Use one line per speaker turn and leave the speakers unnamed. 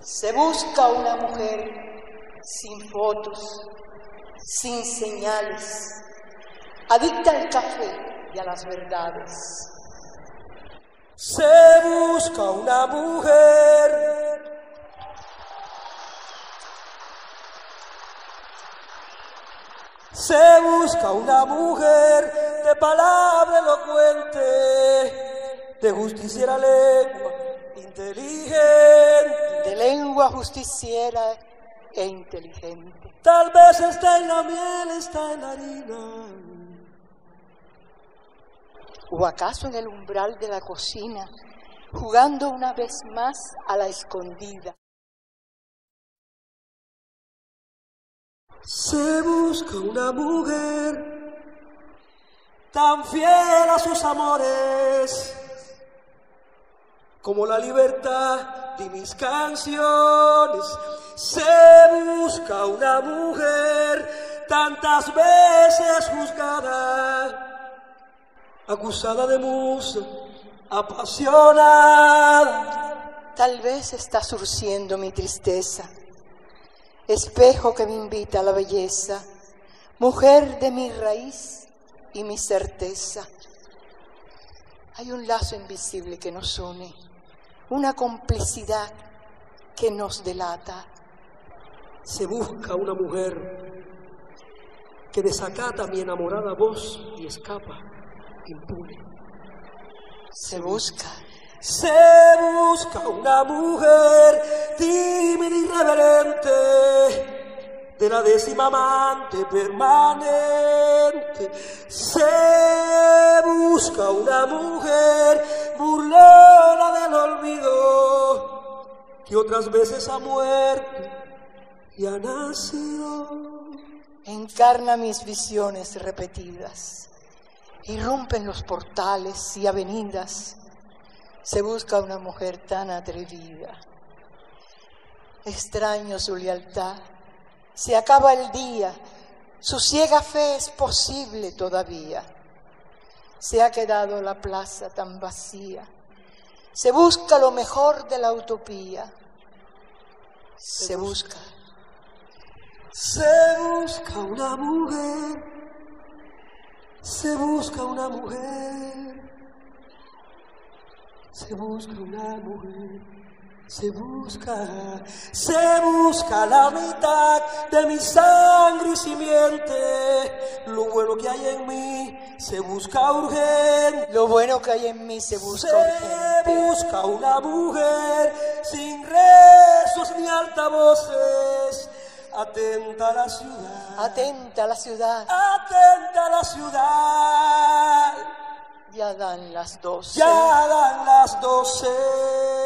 Se busca una mujer sin fotos, sin señales, adicta al café y a las verdades.
Se busca una mujer Se busca una mujer de palabra elocuente, de justiciera lengua, inteligente.
Lengua justiciera e inteligente.
Tal vez está en la miel, está en la harina.
¿O acaso en el umbral de la cocina, jugando una vez más a la escondida?
Se busca una mujer tan fiel a sus amores como la libertad de mis canciones. Se busca una mujer tantas veces juzgada, acusada de musa, apasionada.
Tal vez está surciendo mi tristeza espejo que me invita a la belleza, mujer de mi raíz y mi certeza. Hay un lazo invisible que nos une, una complicidad que nos delata.
Se busca una mujer que desacata mi enamorada voz y escapa impune.
Se busca
se busca una mujer tímida y reverente, de la décima amante permanente. Se busca una mujer burlona del olvido, que otras veces ha muerto y ha nacido.
Encarna mis visiones repetidas, irrumpen los portales y avenidas se busca una mujer tan atrevida. Extraño su lealtad. Se acaba el día. Su ciega fe es posible todavía. Se ha quedado la plaza tan vacía. Se busca lo mejor de la utopía. Se busca.
Se busca una mujer. Se busca una mujer se busca una mujer, se busca, se busca la mitad de mi sangre y simiente. Lo bueno que hay en mí se busca urgente.
Lo bueno que hay en mí se busca
se busca una mujer sin rezos ni altavoces. Atenta a la ciudad.
Atenta a la ciudad.
Atenta a la ciudad.
Ya dan las doce.
Ya dan las doce.